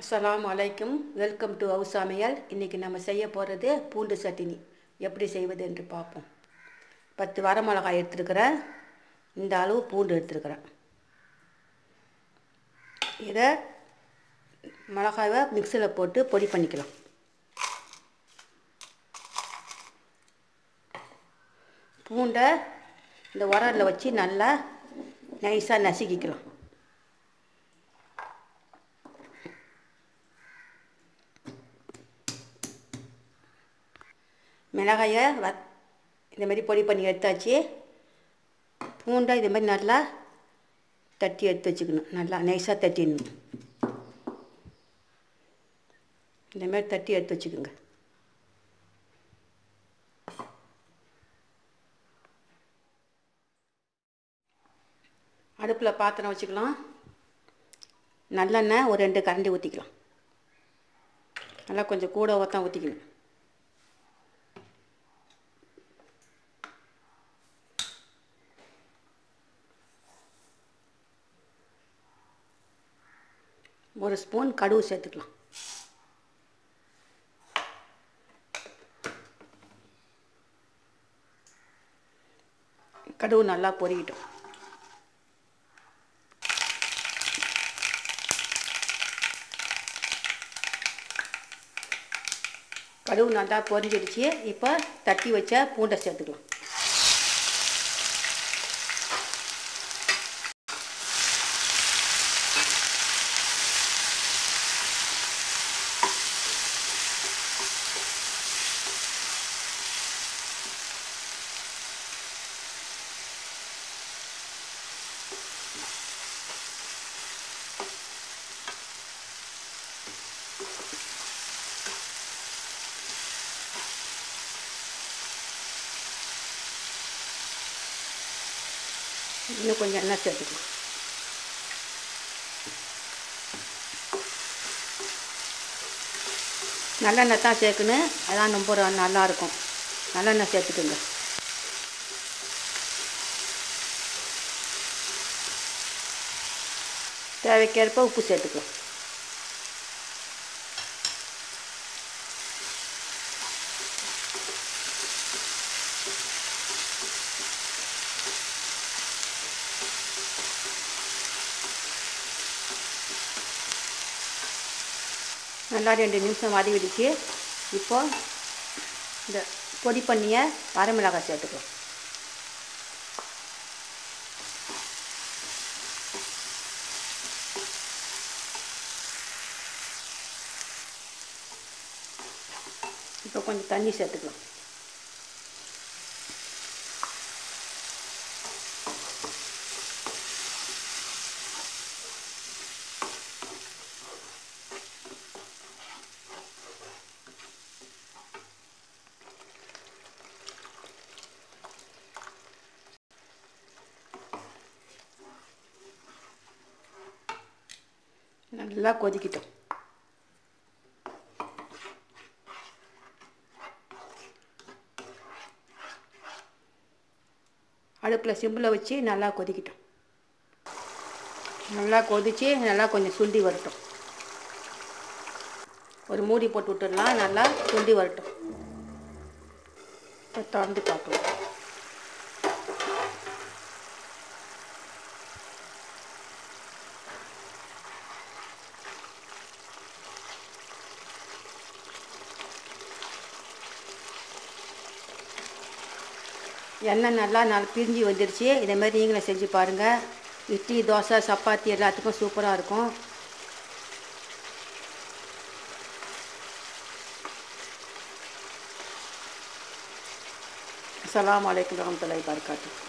அஸ்லாம் அலைக்கும். Welcome to house சமையல் இன்றைக்கி நம்ம செய்ய போகிறது பூண்டு சட்டினி. எப்படி செய்வது என்று பார்ப்போம். பத்து வரமிளகாய் எடுத்துருக்கிறேன். இந்த அளவு பூண்டு எடுத்துருக்கிறேன். இதை மிளகாயை மிக்சியில் போட்டு பொடி பண்ணிக்கலாம். பூண்டை இந்த உரலில் வச்சு நல்லா நைஸாக நசுக்கிக்கலாம். மிளகாயை வ இந்த மாதிரி பொடி பண்ணி எடுத்தாச்சு. பூண்டை இது மாதிரி நல்லா தட்டி எடுத்து வச்சுக்கணும். நல்லா நைஸாக தட்டிடணும். இந்த மாதிரி தட்டி எடுத்து வச்சுக்கோங்க. அடுப்பில் பாத்திரம் வச்சுக்கலாம். நல்லெண்ணெய் ஒரு ரெண்டு கரண்டி ஊற்றிக்கலாம் நல்லா கொஞ்சம் கூட ஊற்ற ஊற்றிக்கணும் ஒரு ஸ்பூன் கடுகு சேர்த்துக்கலாம். கடுகு நல்லா பொறிக்கிட்டோம். கடுகு நல்லா பொறிஞ்சிடுச்சு. இப்போ தட்டி வச்ச பூண்டை சேர்த்துக்கலாம். இன்னும் கொஞ்சம் எண்ணெய் சேர்த்துக்கலாம் நல்லெண்ணெய் தான் சேர்க்கணும். அதான் ரொம்ப நல்லாயிருக்கும். நல்லெண்ணெய் சேர்த்துக்குங்க. தேவைக்கேற்ப உப்பு சேர்த்துக்கலாம். நல்லா ரெண்டு நிமிஷம் வதவிடுச்சு இப்போ இந்த பொடி பண்ணிய வரமிளகாய் சேர்த்துக்கலாம் இப்போ கொஞ்சம் தண்ணி சேர்த்துக்கலாம். நல்லா கொதிக்கிட்டோம் அடுப்பில் சிம்பில் வச்சு நல்லா கொதிக்கிட்டோம். நல்லா கொதித்து நல்லா கொஞ்சம் சுண்டி வரட்டும். ஒரு மூடி போட்டு விட்டுடலாம் நல்லா சுண்டி வரட்டும். இப்போ திறந்து பார்க்கலாம் எண்ணெய் நல்லா நல்லா பிரிஞ்சு வந்துடுச்சு இதே மாதிரி நீங்களும் செஞ்சு பாருங்கள் இட்லி தோசை சப்பாத்தி எல்லாத்துக்கும் சூப்பராக இருக்கும். அஸ்லாம் வலைக்கம் வரமத்துல வரகாத்து